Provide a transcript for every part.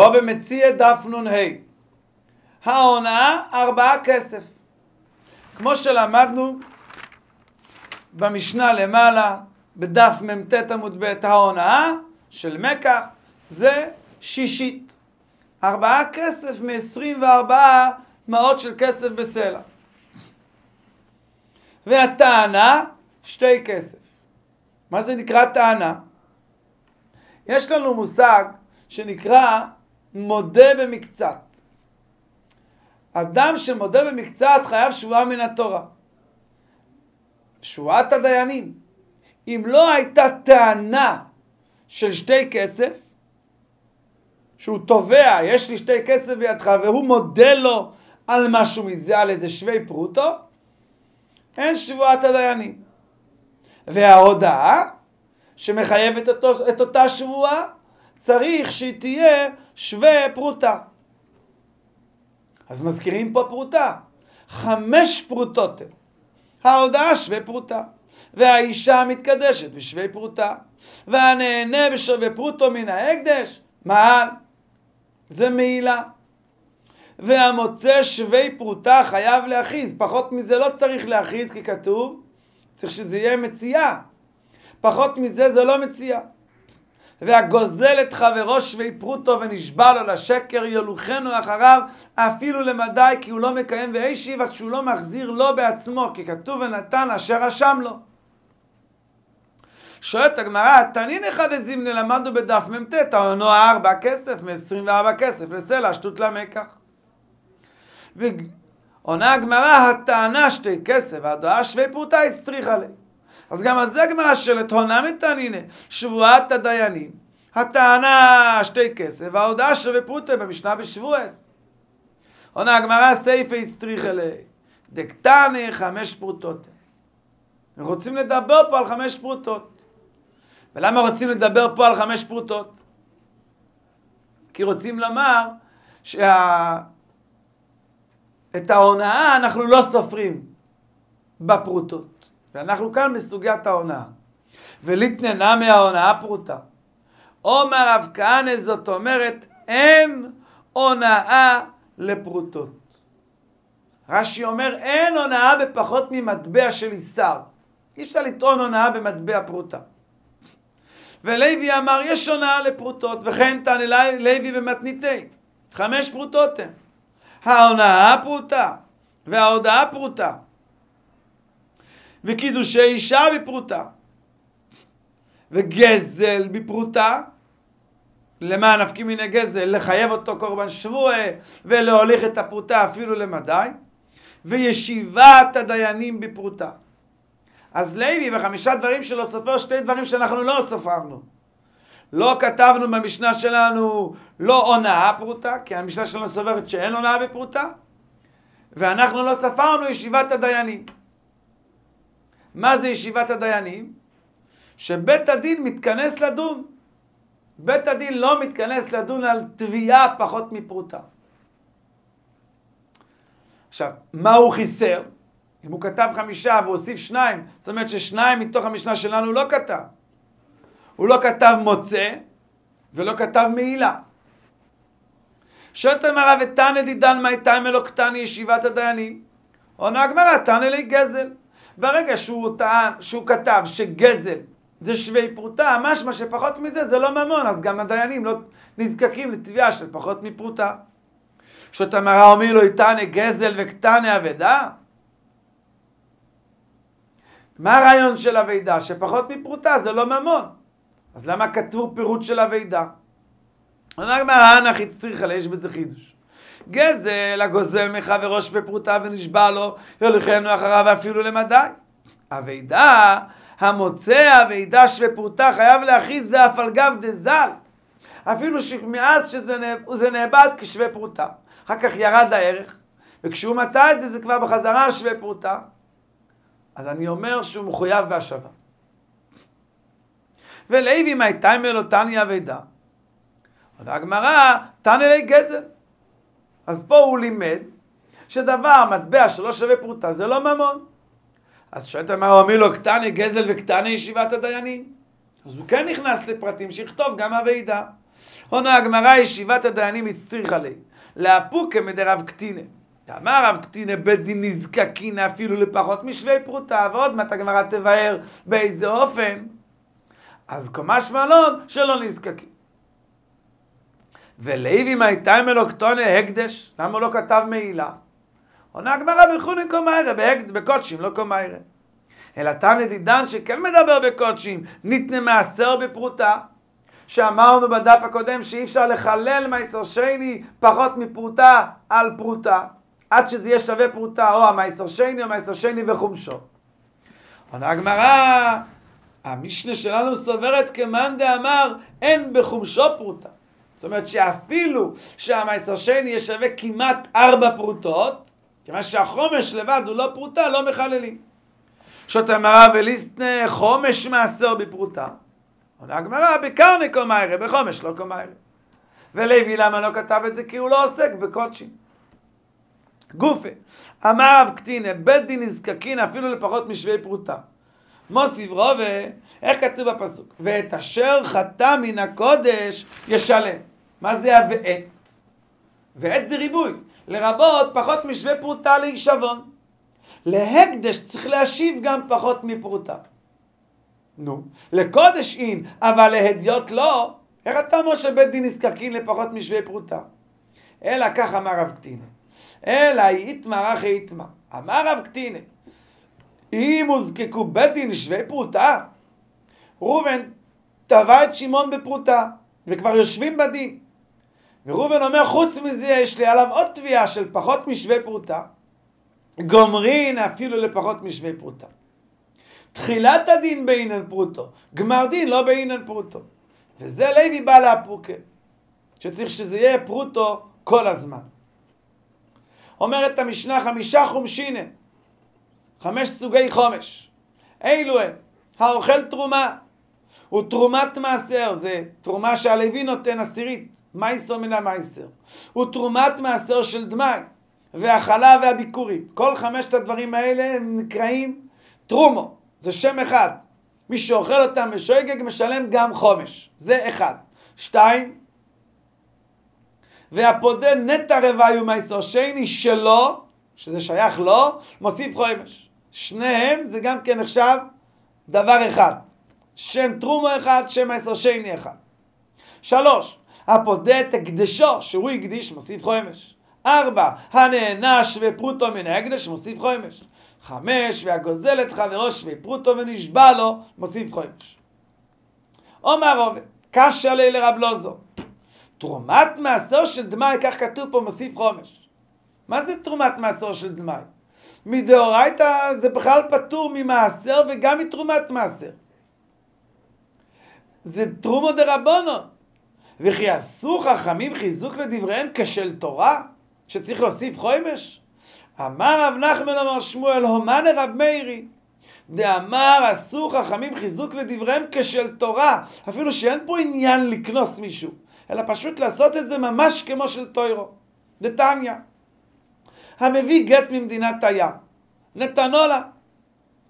בו במציע דף נ"ה. ההונאה ארבעה כסף. כמו שלמדנו במשנה למעלה, בדף מ"ט עמוד ב', ההונאה של מקח זה שישית. ארבעה כסף מ-24 מעות של כסף בסלע. והטענה, שתי כסף. מה זה נקרא טענה? יש לנו מושג שנקרא מודה במקצת. אדם שמודה במקצת חייב שבועה מן התורה. שבועת הדיינים. אם לא הייתה טענה של שתי כסף, שהוא תובע, יש לי שתי כסף בידך, והוא מודה לו על משהו מזה, על איזה שווי פרוטו, אין שבועת הדיינים. וההודעה שמחייבת אותו, את אותה שבועה, צריך שהיא תהיה שווה פרוטה. אז מזכירים פה פרוטה. חמש פרוטות הן. ההודעה שווה פרוטה. והאישה המתקדשת בשווה פרוטה. והנהנה בשווה פרוטו מן ההקדש, מעל. זה מעילה. והמוצא שווי פרוטה חייב להכריז. פחות מזה לא צריך להכריז כי כתוב, צריך שזה יהיה מציאה. פחות מזה זה לא מציאה. והגוזל את חברו שווי פרוטו ונשבע לו לשקר יולוכנו אחריו אפילו למדי כי הוא לא מקיים והשיב עד שהוא לא מחזיר לו בעצמו כי כתוב ונתן אשר רשם לו. שואלת הגמרא, תנין אחד הזימנה למדנו בדף מ"ט, העונו ארבע כסף מ-24 כסף לסלע שטות למקח. ועונה הגמרא, הטענה שתי כסף, והדעה שווי פרוטה הצריכה להם. אז גם על זה הגמרא שואלת, הונה מתענינה, שבועת הדיינים, הטענה שתי כסף, וההודעה שווה פרוטה במשנה בשבועס. עונה הגמרא, סייפה הצטריכה ל... דקטני חמש פרוטות. רוצים לדבר פה על חמש פרוטות. ולמה רוצים לדבר פה על חמש פרוטות? כי רוצים לומר שה... את ההונאה אנחנו לא סופרים בפרוטות. ואנחנו כאן בסוגיית ההונאה. וליתננה מההונאה פרוטה. עומר רב כהנא זאת אומרת אין הונאה לפרוטות. רש"י אומר אין הונאה בפחות ממטבע של איסר. אי אפשר לטעון הונאה במטבע פרוטה. ולוי אמר יש הונאה לפרוטות וכן תענה לוי במתניתי. חמש פרוטות הן. ההונאה פרוטה וההודאה פרוטה וקידושי אישה בפרוטה. וגזל בפרוטה. למה נפקים מן הגזל? לחייב אותו קורבן שבוע ולהוליך את הפרוטה אפילו למדי. וישיבת הדיינים בפרוטה. אז לוי בחמישה דברים שלו סופר שתי דברים שאנחנו לא סופרנו. לא כתבנו במשנה שלנו לא הונאה פרוטה, כי המשנה שלנו סוברת שאין הונאה בפרוטה, ואנחנו לא ספרנו ישיבת הדיינים. מה זה ישיבת הדיינים? שבית הדין מתכנס לדון. בית הדין לא מתכנס לדון על תביעה פחות מפרוטה. עכשיו, מה הוא חיסר? אם הוא כתב חמישה והוסיף שניים, זאת אומרת ששניים מתוך המשנה שלנו לא כתב. הוא לא כתב מוצא ולא כתב מעילה. שואלת הגמרא ותנא דידן מי תימא לא קטני ישיבת הדיינים. עונה הגמרא תנא לי גזל. ברגע שהוא טען, שהוא כתב שגזל זה שווי פרוטה, משמע שפחות מזה זה לא ממון, אז גם הדיינים לא נזקקים לתביעה של פחות מפרוטה. שואלת הגמרא אומר לו איתנא גזל וקטני אבדה? מה הרעיון של אבידה? שפחות מפרוטה זה לא ממון. אז למה כתבו פירוט של אבידה? עונה הגמרא, אנא צריך עליה, יש בזה חידוש. גזל הגוזל מחברו בפרוטה ונשבע לו, יוליכנו אחריו ואפילו למדי. אבידה, המוצא אבידה שפרוטה חייב להכריז ואף על גב דזל. אפילו שמאז שזה נאבד כשווה פרוטה. אחר כך ירד הערך, וכשהוא מצא את זה, זה כבר בחזרה שווה פרוטה. אז אני אומר שהוא מחויב בהשבה. ולוי מי תיימר לו תניא אבידה. עונה הגמרא, תנא לי גזל. אז פה הוא לימד שדבר, מטבע שלא שווה פרוטה, זה לא ממון. אז שואלת אומר לו, קטני גזל וקטני ישיבת הדיינים. אז הוא כן נכנס לפרטים שיכתוב גם אבידה. עונה הגמרא ישיבת הדיינים הצטריכה לי, לאפוקה מדרב קטינה. אמר רב קטינה בית דין נזקקין אפילו לפחות משווה פרוטה, ועוד מעט הגמרא תבהר באיזה אופן. אז קומש מלון שלא נזקקים. ולוי מייתיים אלוקטונה הקדש, למה הוא לא כתב מעילה? עונה הגמרא בחונן קומיירה, בקודשים, לא קומיירה. אלא תנא דידן שכן מדבר בקודשים, ניתנה מעשר בפרוטה. שאמרנו בדף הקודם שאי אפשר לחלל מייסר שני פחות מפרוטה על פרוטה, עד שזה יהיה שווה פרוטה, או המייסר שני או מייסר שני וחומשו. עונה הגמרא, המשנה שלנו סוברת כמאן דאמר, אין בחומשו פרוטה. זאת אומרת שאפילו שהמייסר שני יהיה שווה כמעט ארבע פרוטות, כיוון שהחומש לבד הוא לא פרוטה, לא מחללים. שותה מרא וליסטנה חומש מעשר בפרוטה. עונה הגמרא בקרני קומיירה, בחומש לא קומיירה. ולוי למה לא כתב את זה? כי הוא לא עוסק בקודשים. גופה, אמר רב קטינא, בית דין נזקקין אפילו לפחות משווה פרוטה. מוסיף רובה, איך כתוב בפסוק? ואת אשר חטא מן הקודש ישלם. מה זה הואת? ואת זה ריבוי. לרבות פחות משווה פרוטה להישבון. להקדש צריך להשיב גם פחות מפרוטה. נו, לקודש אין, אבל להדיוט לא. איך אתה משה בית דין נזקקין לפחות משווה פרוטה? אלא כך אמר רב קטינא. אלא איתמר אחי איתמר. אמר רב קטינא, אם הוזקקו בית דין שווה פרוטה, ראובן תבע את שמעון בפרוטה, וכבר יושבים בדין. וראובן אומר, חוץ מזה יש לי עליו עוד תביעה של פחות משווה פרוטה. גומרין אפילו לפחות משווה פרוטה. תחילת הדין באינן פרוטו, גמר דין לא באינן פרוטו. וזה לוי בא לאפוקה, שצריך שזה יהיה פרוטו כל הזמן. אומרת המשנה חמישה חומשינה, חמש סוגי חומש. אילו הם? האוכל תרומה, הוא תרומת מעשר, זה תרומה שהלוי נותן עשירית, מייסר מן המייסר. הוא תרומת מעשר של דמאי, והחלה והביקורים. כל חמשת הדברים האלה הם נקראים תרומו, זה שם אחד. מי שאוכל אותם בשוגג משלם גם חומש, זה אחד. שתיים, והפודה נטע רוויו מייסר שני שלו, שזה שייך לו, מוסיף חומש. שניהם זה גם כן נחשב דבר אחד. שם תרומו אחד, שם מייסר שני אחד. שלוש, הפודה הקדשו, שהוא הקדיש, מוסיף חומש. ארבע, הנענש ופרוטו מן ההקדש, מוסיף חומש. חמש, והגוזל את חברו שווה פרוטו ונשבע לו, מוסיף חומש. עומר עובד, קשה לי לרב לוזו. תרומת מעשר של דמאי, כך כתוב פה, מוסיף חומש. מה זה תרומת מעשר של דמאי? מדאורייתא זה בכלל פטור ממעשר וגם מתרומת מעשר. זה תרומו דרבונו. וכי עשו חכמים חיזוק לדבריהם כשל תורה, שצריך להוסיף חומש? אמר רב נחמן אמר שמואל, הומנה רב מאירי. דאמר עשו חכמים חיזוק לדבריהם כשל תורה, אפילו שאין פה עניין לקנוס מישהו. אלא פשוט לעשות את זה ממש כמו של טוירו. נתניה. המביא גט ממדינת הים. נתנו לה.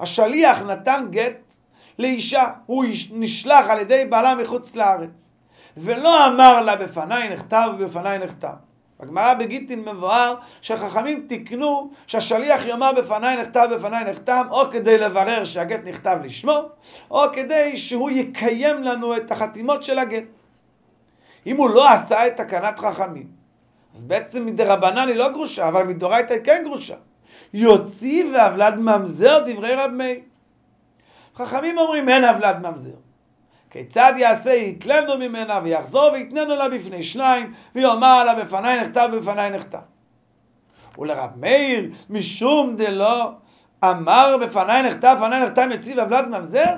השליח נתן גט לאישה. הוא נשלח על ידי בעלה מחוץ לארץ. ולא אמר לה בפניי נכתב ובפניי נכתב. בגמרא בגיטין מבואר שהחכמים תיקנו שהשליח יאמר בפניי נכתב בפניי נחתם או כדי לברר שהגט נכתב לשמו או כדי שהוא יקיים לנו את החתימות של הגט. אם הוא לא עשה את תקנת חכמים, אז בעצם מדרבנן היא לא גרושה, אבל מדורייתא היא כן גרושה. יוציא והבלד ממזר דברי רב מאיר. חכמים אומרים אין הבלד ממזר. כיצד יעשה יתלנו ממנה ויחזור ויתננו לה בפני שניים ויאמר לה בפניי נכתב בפניי נכתב. ולרב מאיר משום דלא אמר בפניי נכתב בפניי נכתב יציב הבלד ממזר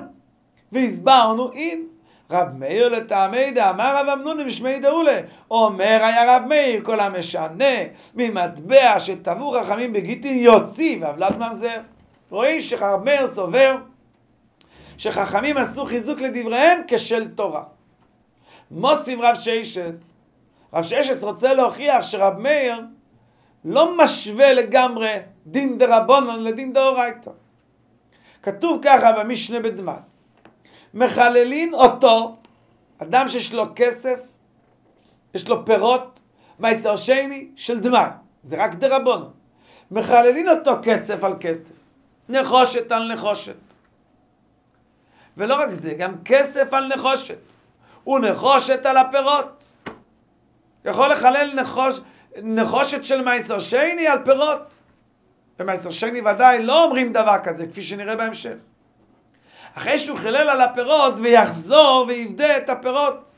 והסברנו אין רב מאיר לטעמי דאמר רב אמנון משמי דאולה. אומר היה רב מאיר כל המשנה ממטבע שטבעו חכמים בגיטין יוציא והבלת ממזר. רואים שרב מאיר סובר שחכמים עשו חיזוק לדבריהם כשל תורה. מוסיף רב שיישס. רב שיישס רוצה להוכיח שרב מאיר לא משווה לגמרי דין דרבנון לדין דאורייתא. כתוב ככה במשנה בדמן. מחללין אותו, אדם שיש לו כסף, יש לו פירות מייסר שני של דמי, זה רק דרבונו. מחללין אותו כסף על כסף, נחושת על נחושת. ולא רק זה, גם כסף על נחושת, ונחושת על הפירות. יכול לחלל נחוש, נחושת של מייסר שני על פירות. במייסר שני ודאי לא אומרים דבר כזה, כפי שנראה בהמשך. אחרי שהוא חילל על הפירות ויחזור ויבדה את הפירות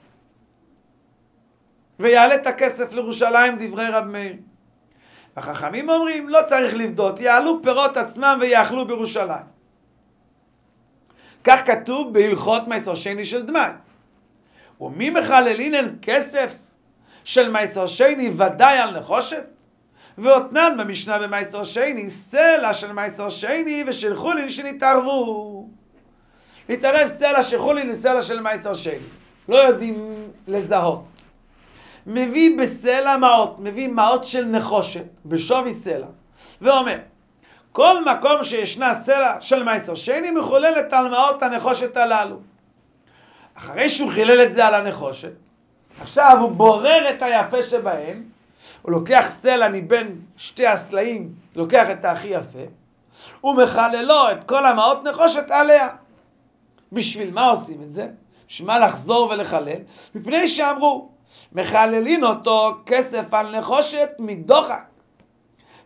ויעלה את הכסף לירושלים, דברי רב מאיר. החכמים אומרים, לא צריך לבדות, יעלו פירות עצמם ויאכלו בירושלים. כך כתוב בהלכות מייסר שני של דמי. ומי מחללינן כסף של מייסר שני ודאי על נחושת? ואותנן במשנה במייסר שני, סלע של מייסר שני ושל חולין שנתערבו. להתערב סלע של חולין וסלע של מייסר שני. לא יודעים לזהות. מביא בסלע מעות, מביא מעות של נחושת, בשווי סלע, ואומר, כל מקום שישנה סלע של מייסר שני מחוללת על מעות הנחושת הללו. אחרי שהוא חילל את זה על הנחושת, עכשיו הוא בורר את היפה שבהן, הוא לוקח סלע מבין שתי הסלעים, לוקח את הכי יפה, ומחללו את כל המעות נחושת עליה. בשביל מה עושים את זה? בשביל מה לחזור ולחלל? מפני שאמרו, מחללים אותו כסף על נחושת מדוחק.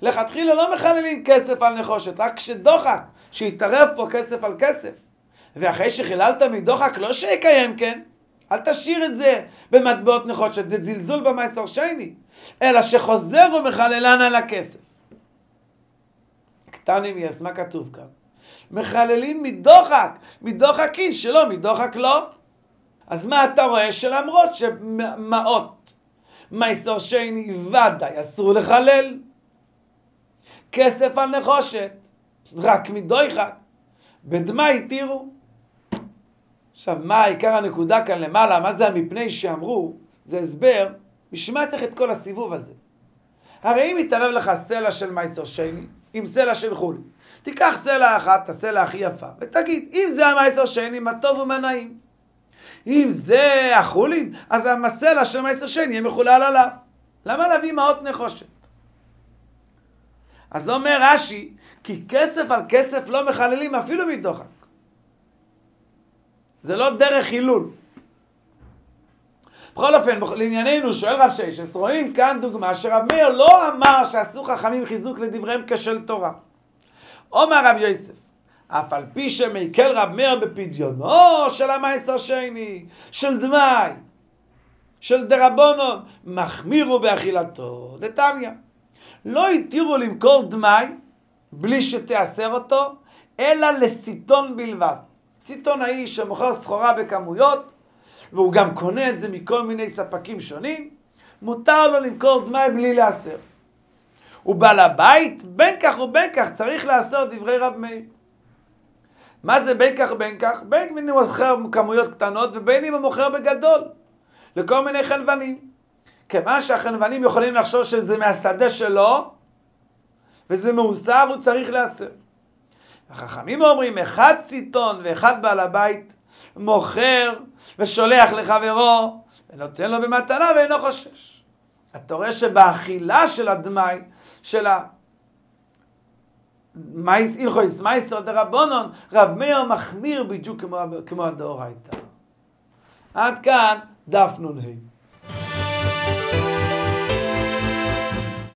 לכתחילה לא מחללים כסף על נחושת, רק כשדוחק, שיתערב פה כסף על כסף. ואחרי שחיללת מדוחק, לא שיקיים כן, אל תשאיר את זה במטבעות נחושת, זה זלזול במייסר שני, אלא שחוזר ומחללן על הכסף. קטנים יס, מה כתוב כאן? מחללים מדוחק, מדוחקין שלא, מדוחק לא. אז מה אתה רואה? שלמרות שמעות מייסר שני ודאי אסור לחלל, כסף על נחושת, רק מדויחק, בדמה התירו. עכשיו, מה עיקר הנקודה כאן למעלה? מה זה המפני שאמרו? זה הסבר, בשביל מה צריך את כל הסיבוב הזה? הרי אם יתערב לך סלע של מייסר שני עם סלע של חולי, תיקח סלע אחת, הסלע הכי יפה, ותגיד, אם זה המייסר שני, מה טוב ומה נעים. אם זה החולין, אז המסלע של המייסר שני יהיה מחולל עליו. למה להביא מעות נחושת? אז אומר רש"י, כי כסף על כסף לא מחללים אפילו מדוחק. זה לא דרך חילול. בכל אופן, לענייננו, שואל רב שיישס, רואים כאן דוגמה שרב מאיר לא אמר שעשו חכמים חיזוק לדבריהם כשל תורה. אומר רב יוסף, אף על פי שמקל רב מאיר בפדיונו של המייסר שני, של דמאי, של דרבונון, מחמירו באכילתו. דתניא, לא התירו למכור דמאי בלי שתיאסר אותו, אלא לסיטון בלבד. סיטון האיש שמוכר סחורה בכמויות, והוא גם קונה את זה מכל מיני ספקים שונים, מותר לו למכור דמאי בלי לאסר. ובעל הבית, בין כך ובין כך, צריך לאסר דברי רב מאיר. מה זה בין כך ובין כך? בין אם הוא מוכר כמויות קטנות ובין אם הוא מוכר בגדול, לכל מיני חנוונים. כיוון שהחנוונים יכולים לחשוב שזה מהשדה שלו, וזה מאוסר, הוא צריך להסר. החכמים אומרים, אחד ציטון ואחד בעל הבית מוכר ושולח לחברו ונותן לו במתנה ואינו חושש. אתה רואה שבאכילה של הדמאי, של ה... מייס הלכויס מייסר דרבונון, רב מאיר מחמיר בדיוק כמו, כמו הדאורייתא. עד כאן דף נ"ה.